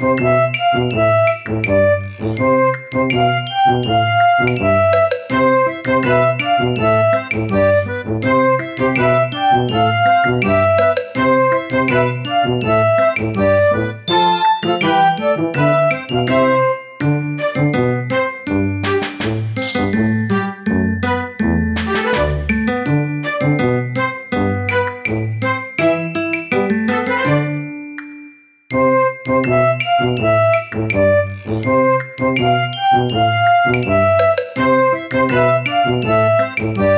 Música Thank you.